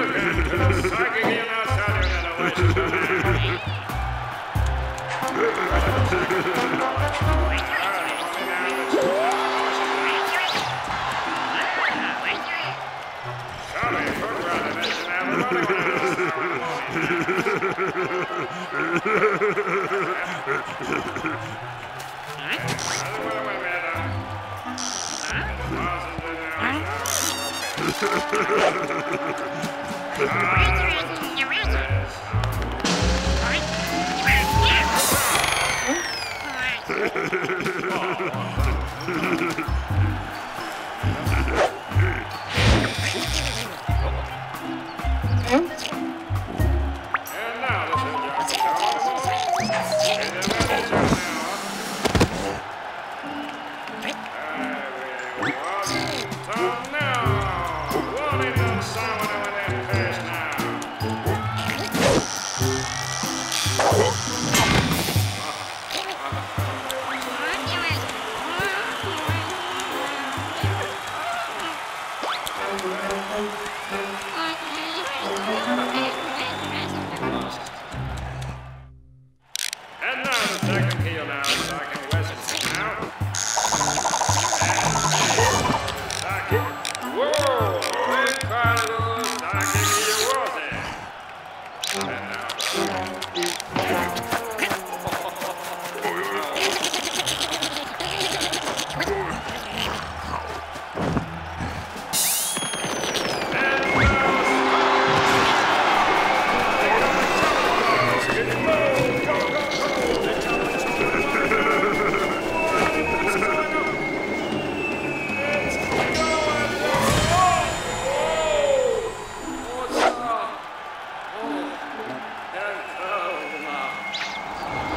Welcome to the Psychic and Oh.